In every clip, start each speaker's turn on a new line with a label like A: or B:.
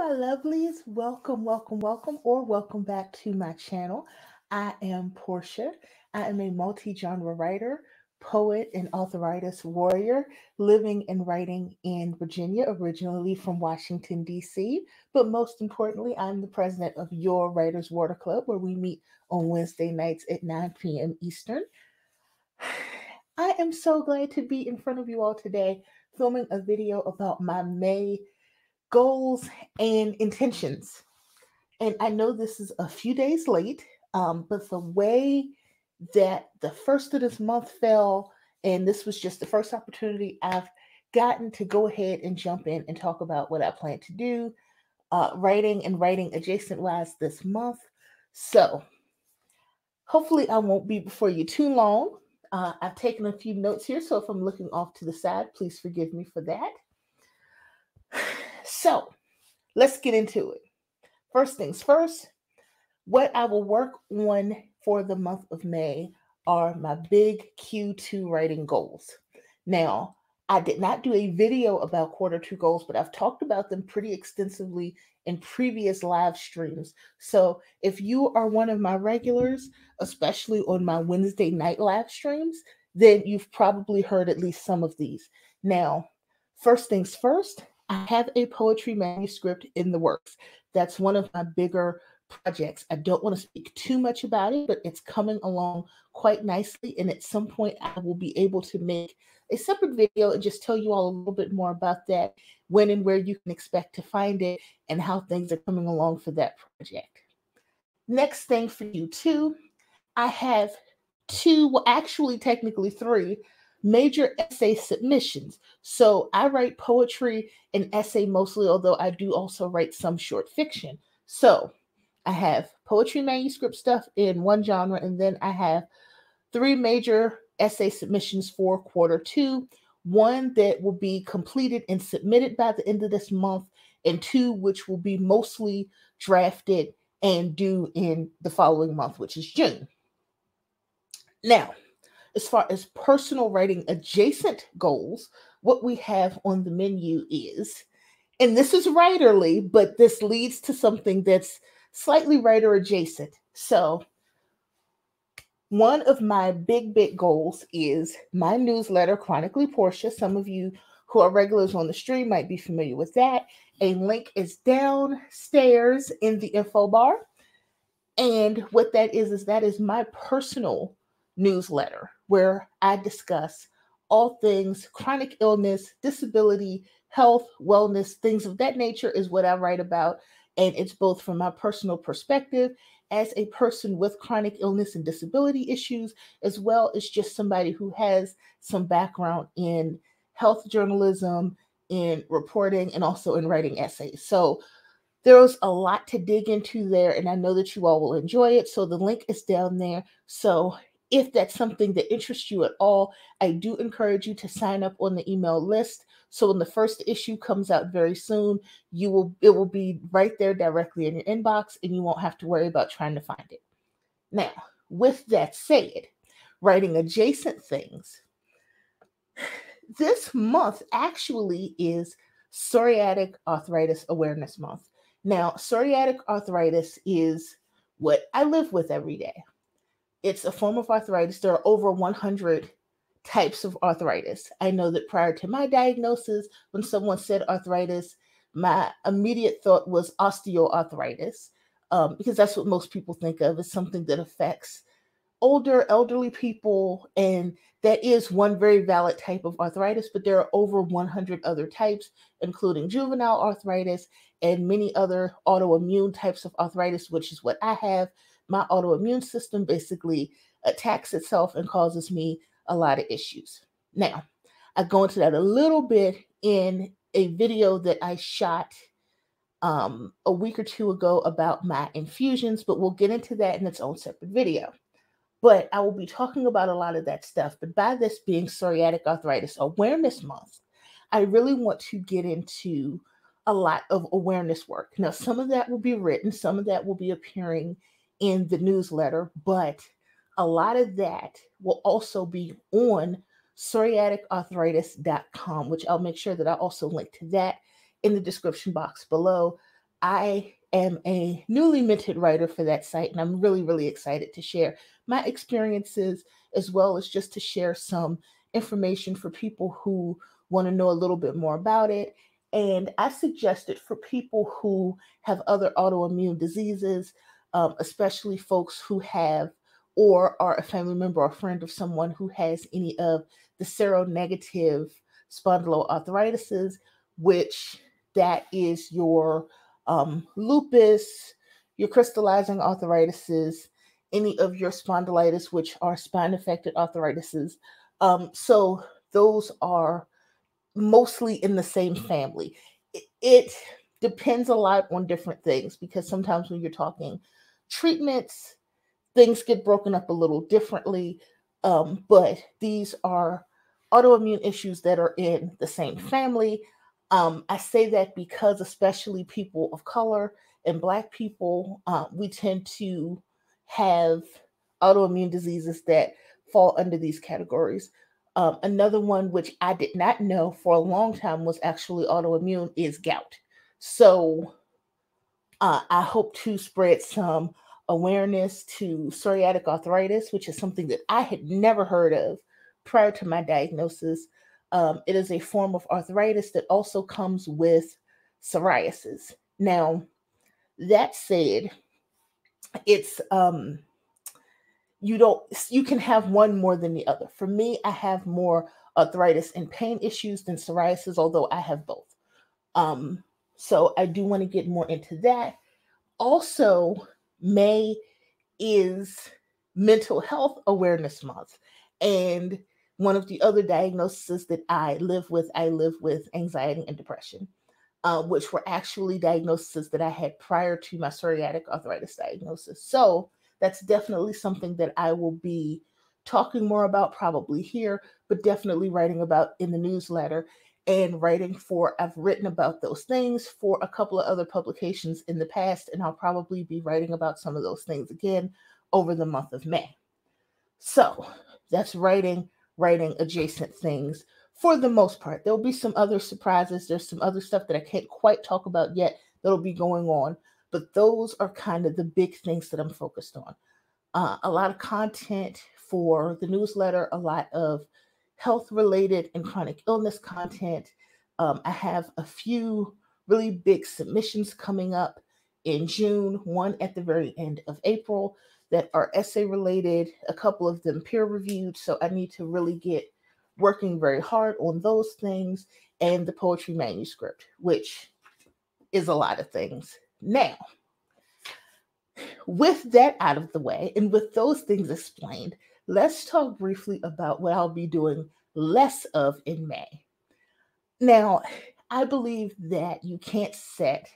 A: my lovelies. Welcome, welcome, welcome, or welcome back to my channel. I am Porscha. I am a multi genre writer, poet, and arthritis warrior living and writing in Virginia, originally from Washington, D.C. But most importantly, I'm the president of Your Writers Water Club, where we meet on Wednesday nights at 9 p.m. Eastern. I am so glad to be in front of you all today filming a video about my May goals and intentions. And I know this is a few days late, um, but the way that the first of this month fell, and this was just the first opportunity I've gotten to go ahead and jump in and talk about what I plan to do, uh, writing and writing adjacent wise this month. So hopefully I won't be before you too long. Uh, I've taken a few notes here, so if I'm looking off to the side, please forgive me for that. So let's get into it. First things first, what I will work on for the month of May are my big Q2 writing goals. Now, I did not do a video about quarter two goals, but I've talked about them pretty extensively in previous live streams. So if you are one of my regulars, especially on my Wednesday night live streams, then you've probably heard at least some of these. Now, first things first, I have a poetry manuscript in the works. That's one of my bigger projects. I don't want to speak too much about it, but it's coming along quite nicely. And at some point, I will be able to make a separate video and just tell you all a little bit more about that, when and where you can expect to find it, and how things are coming along for that project. Next thing for you, too, I have two, well, actually, technically three major essay submissions. So I write poetry and essay mostly, although I do also write some short fiction. So I have poetry manuscript stuff in one genre, and then I have three major essay submissions for quarter two one that will be completed and submitted by the end of this month, and two which will be mostly drafted and due in the following month, which is June. Now, as far as personal writing adjacent goals, what we have on the menu is, and this is writerly, but this leads to something that's slightly writer adjacent. So, one of my big, big goals is my newsletter, Chronically Porscha. Some of you who are regulars on the stream might be familiar with that. A link is downstairs in the info bar. And what that is, is that is my personal newsletter where I discuss all things chronic illness, disability, health, wellness, things of that nature is what I write about. And it's both from my personal perspective as a person with chronic illness and disability issues, as well as just somebody who has some background in health journalism, in reporting, and also in writing essays. So there's a lot to dig into there, and I know that you all will enjoy it. So the link is down there. So if that's something that interests you at all, I do encourage you to sign up on the email list. So when the first issue comes out very soon, you will it will be right there directly in your inbox and you won't have to worry about trying to find it. Now, with that said, writing adjacent things. This month actually is psoriatic arthritis awareness month. Now, psoriatic arthritis is what I live with every day it's a form of arthritis. There are over 100 types of arthritis. I know that prior to my diagnosis, when someone said arthritis, my immediate thought was osteoarthritis, um, because that's what most people think of as something that affects older, elderly people. And that is one very valid type of arthritis, but there are over 100 other types, including juvenile arthritis and many other autoimmune types of arthritis, which is what I have my autoimmune system basically attacks itself and causes me a lot of issues. Now, I go into that a little bit in a video that I shot um, a week or two ago about my infusions, but we'll get into that in its own separate video. But I will be talking about a lot of that stuff. But by this being Psoriatic Arthritis Awareness Month, I really want to get into a lot of awareness work. Now, some of that will be written, some of that will be appearing in the newsletter, but a lot of that will also be on psoriaticarthritis.com, which I'll make sure that I also link to that in the description box below. I am a newly minted writer for that site, and I'm really, really excited to share my experiences as well as just to share some information for people who want to know a little bit more about it. And I suggest it for people who have other autoimmune diseases, um, especially folks who have or are a family member or friend of someone who has any of the seronegative spondyloarthritis, which that is your um, lupus, your crystallizing arthritises, any of your spondylitis, which are spine affected arthritises. Um, so those are mostly in the same family. It, it depends a lot on different things because sometimes when you're talking treatments, things get broken up a little differently. Um, but these are autoimmune issues that are in the same family. Um, I say that because, especially people of color and Black people, uh, we tend to have autoimmune diseases that fall under these categories. Um, another one, which I did not know for a long time was actually autoimmune, is gout. So uh, I hope to spread some awareness to psoriatic arthritis, which is something that I had never heard of prior to my diagnosis. Um, it is a form of arthritis that also comes with psoriasis. Now, that said, it's um you don't you can have one more than the other. For me, I have more arthritis and pain issues than psoriasis, although I have both. Um, so I do want to get more into that. Also, May is mental health awareness month. And one of the other diagnoses that I live with, I live with anxiety and depression, uh, which were actually diagnoses that I had prior to my psoriatic arthritis diagnosis. So that's definitely something that I will be talking more about probably here, but definitely writing about in the newsletter and writing for I've written about those things for a couple of other publications in the past, and I'll probably be writing about some of those things again over the month of May. So that's writing, writing adjacent things for the most part. There'll be some other surprises. There's some other stuff that I can't quite talk about yet that'll be going on, but those are kind of the big things that I'm focused on. Uh, a lot of content for the newsletter, a lot of health related and chronic illness content. Um, I have a few really big submissions coming up in June, one at the very end of April that are essay related, a couple of them peer reviewed. So I need to really get working very hard on those things and the poetry manuscript, which is a lot of things. Now, with that out of the way and with those things explained, let's talk briefly about what I'll be doing less of in May. Now, I believe that you can't set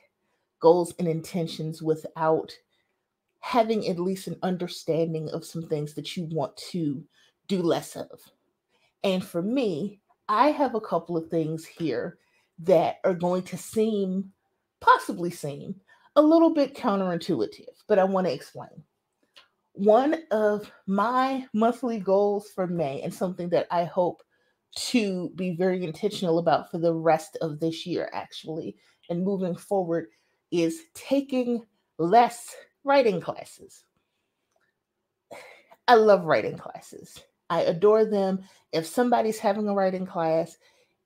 A: goals and intentions without having at least an understanding of some things that you want to do less of. And for me, I have a couple of things here that are going to seem, possibly seem, a little bit counterintuitive, but I want to explain. One of my monthly goals for May, and something that I hope to be very intentional about for the rest of this year, actually, and moving forward, is taking less writing classes. I love writing classes. I adore them. If somebody's having a writing class,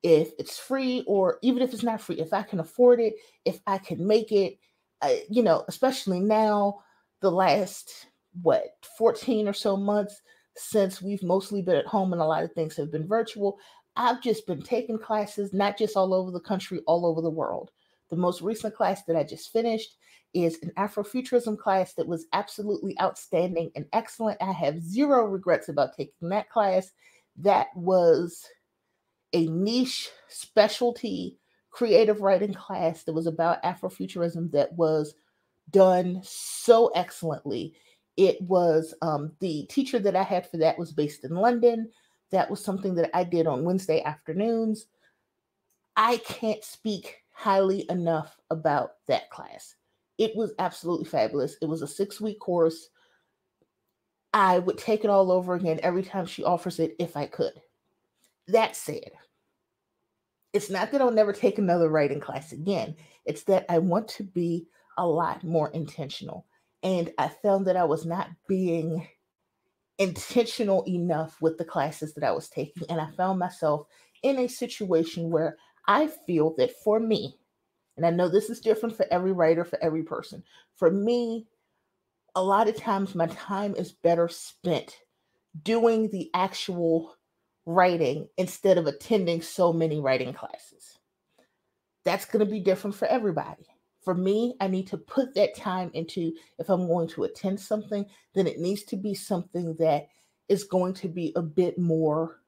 A: if it's free or even if it's not free, if I can afford it, if I can make it, I, you know, especially now, the last what 14 or so months since we've mostly been at home and a lot of things have been virtual, I've just been taking classes, not just all over the country, all over the world. The most recent class that I just finished is an Afrofuturism class that was absolutely outstanding and excellent. I have zero regrets about taking that class. That was a niche specialty creative writing class that was about Afrofuturism that was done so excellently. It was um, the teacher that I had for that was based in London. That was something that I did on Wednesday afternoons. I can't speak highly enough about that class. It was absolutely fabulous. It was a six week course. I would take it all over again every time she offers it if I could. That said, it's not that I'll never take another writing class again. It's that I want to be a lot more intentional. And I found that I was not being intentional enough with the classes that I was taking. And I found myself in a situation where I feel that for me, and I know this is different for every writer, for every person, for me, a lot of times my time is better spent doing the actual writing instead of attending so many writing classes. That's going to be different for everybody. For me, I need to put that time into if I'm going to attend something, then it needs to be something that is going to be a bit more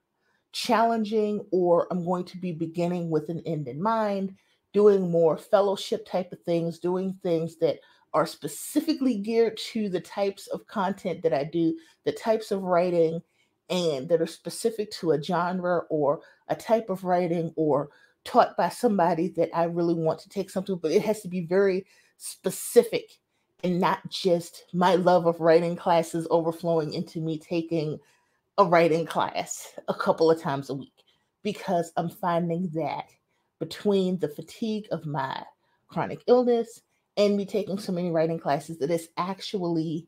A: challenging, or I'm going to be beginning with an end in mind, doing more fellowship type of things, doing things that are specifically geared to the types of content that I do, the types of writing, and that are specific to a genre or a type of writing or taught by somebody that I really want to take something, but it has to be very specific and not just my love of writing classes overflowing into me taking a writing class a couple of times a week because I'm finding that between the fatigue of my chronic illness and me taking so many writing classes that it's actually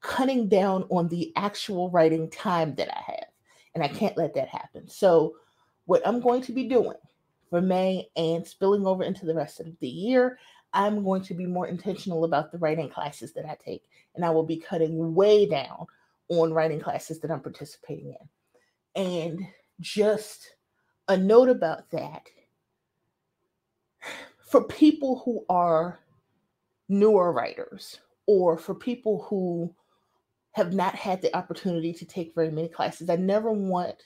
A: cutting down on the actual writing time that I have. And I can't let that happen. So, what I'm going to be doing for May and spilling over into the rest of the year, I'm going to be more intentional about the writing classes that I take. And I will be cutting way down on writing classes that I'm participating in. And just a note about that for people who are newer writers or for people who have not had the opportunity to take very many classes, I never want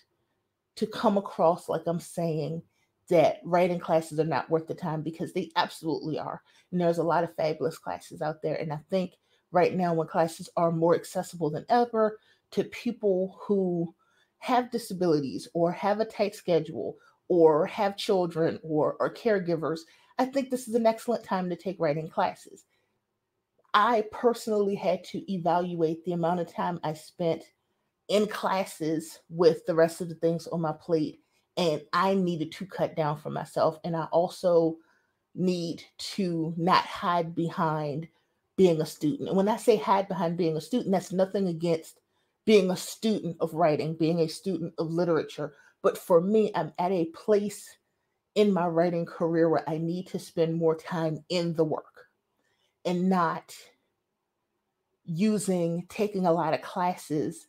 A: to come across like I'm saying that writing classes are not worth the time because they absolutely are. And there's a lot of fabulous classes out there. And I think right now, when classes are more accessible than ever to people who have disabilities or have a tight schedule or have children or are caregivers, I think this is an excellent time to take writing classes. I personally had to evaluate the amount of time I spent in classes with the rest of the things on my plate, and I needed to cut down for myself. And I also need to not hide behind being a student. And when I say hide behind being a student, that's nothing against being a student of writing, being a student of literature. But for me, I'm at a place in my writing career where I need to spend more time in the work and not using taking a lot of classes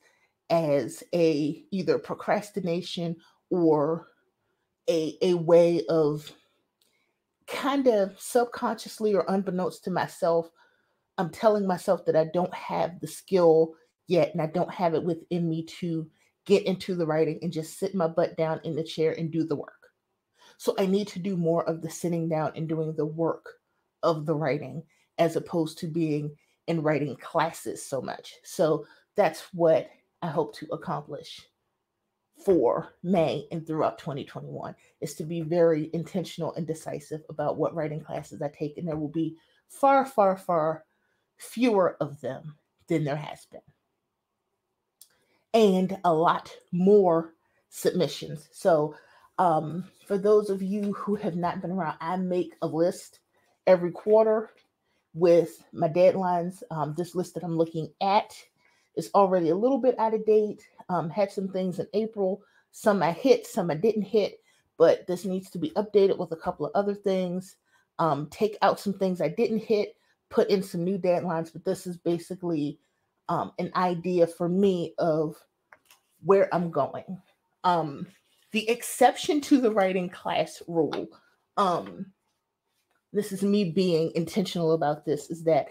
A: as a either procrastination or a, a way of kind of subconsciously or unbeknownst to myself i'm telling myself that i don't have the skill yet and i don't have it within me to get into the writing and just sit my butt down in the chair and do the work so i need to do more of the sitting down and doing the work of the writing as opposed to being in writing classes so much. So that's what I hope to accomplish for May and throughout 2021 is to be very intentional and decisive about what writing classes I take. And there will be far, far, far fewer of them than there has been. And a lot more submissions. So, um, for those of you who have not been around, I make a list every quarter with my deadlines. Um, this list that I'm looking at is already a little bit out of date. Um, had some things in April, some I hit, some I didn't hit, but this needs to be updated with a couple of other things. Um, take out some things I didn't hit, put in some new deadlines, but this is basically um, an idea for me of where I'm going. Um, the exception to the writing class rule um, this is me being intentional about this is that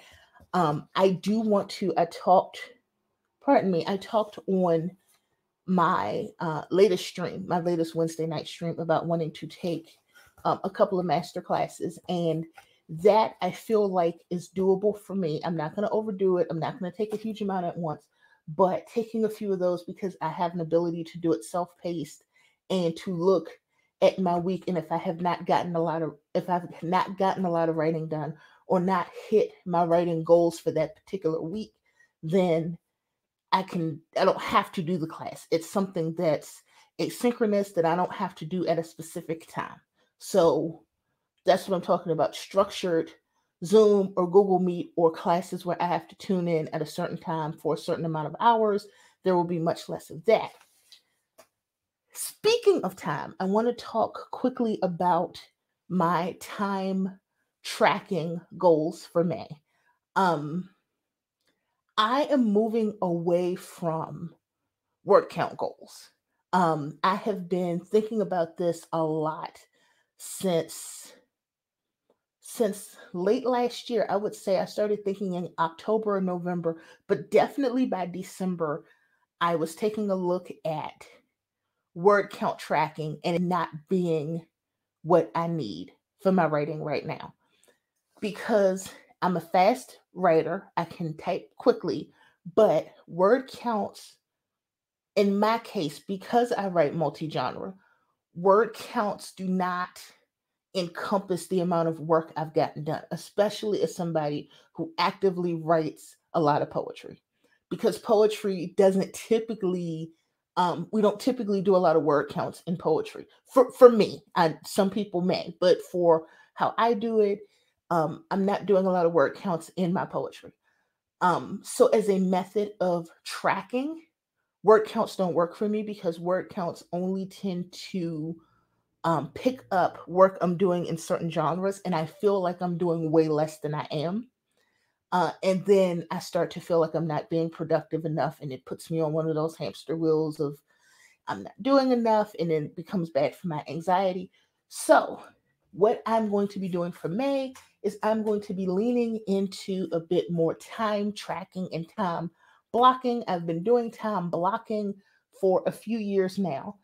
A: um, I do want to. I talked, pardon me, I talked on my uh, latest stream, my latest Wednesday night stream about wanting to take um, a couple of master classes, and that I feel like is doable for me. I'm not going to overdo it. I'm not going to take a huge amount at once, but taking a few of those because I have an ability to do it self paced and to look at my week and if I have not gotten a lot of if I've not gotten a lot of writing done or not hit my writing goals for that particular week, then I can I don't have to do the class. It's something that's asynchronous that I don't have to do at a specific time. So that's what I'm talking about structured Zoom or Google Meet or classes where I have to tune in at a certain time for a certain amount of hours. There will be much less of that. Speaking of time, I want to talk quickly about my time tracking goals for May. Um, I am moving away from word count goals. Um, I have been thinking about this a lot since since late last year. I would say I started thinking in October or November, but definitely by December, I was taking a look at word count tracking and not being what I need for my writing right now. Because I'm a fast writer, I can type quickly, but word counts in my case, because I write multi genre, word counts do not encompass the amount of work I've gotten done, especially as somebody who actively writes a lot of poetry. Because poetry doesn't typically um, we don't typically do a lot of word counts in poetry. For for me, I, some people may, but for how I do it, um, I'm not doing a lot of word counts in my poetry. Um, so as a method of tracking, word counts don't work for me because word counts only tend to um, pick up work I'm doing in certain genres, and I feel like I'm doing way less than I am. Uh, and then I start to feel like I'm not being productive enough, and it puts me on one of those hamster wheels of I'm not doing enough, and then it becomes bad for my anxiety. So, what I'm going to be doing for May is I'm going to be leaning into a bit more time tracking and time blocking. I've been doing time blocking for a few years now.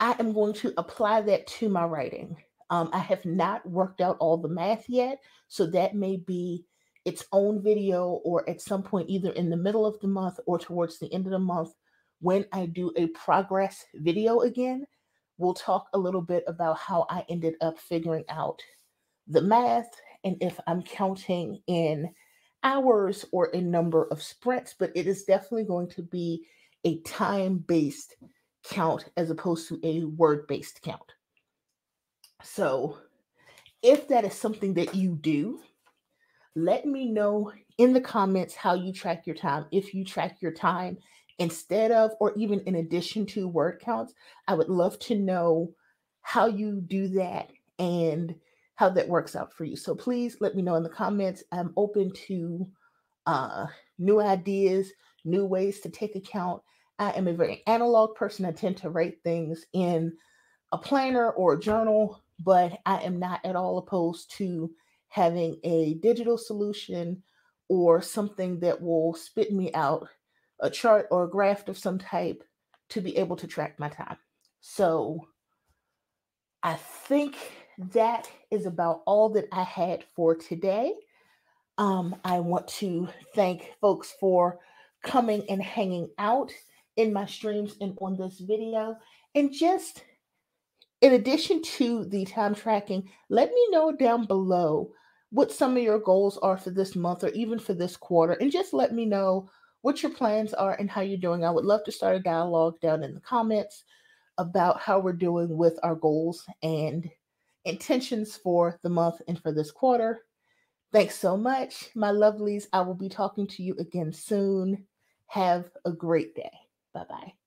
A: I am going to apply that to my writing. Um, I have not worked out all the math yet, so that may be its own video or at some point either in the middle of the month or towards the end of the month when I do a progress video again. We'll talk a little bit about how I ended up figuring out the math and if I'm counting in hours or a number of sprints, but it is definitely going to be a time based count as opposed to a word based count. So, if that is something that you do, let me know in the comments how you track your time. If you track your time instead of, or even in addition to word counts, I would love to know how you do that and how that works out for you. So please let me know in the comments. I'm open to uh, new ideas, new ways to take account. I am a very analog person. I tend to write things in a planner or a journal, but I am not at all opposed to having a digital solution or something that will spit me out a chart or a graph of some type to be able to track my time. So I think that is about all that I had for today. Um, I want to thank folks for coming and hanging out in my streams and on this video. And just in addition to the time tracking, let me know down below what some of your goals are for this month or even for this quarter. And just let me know what your plans are and how you're doing. I would love to start a dialogue down in the comments about how we're doing with our goals and intentions for the month and for this quarter. Thanks so much, my lovelies. I will be talking to you again soon. Have a great day. Bye bye.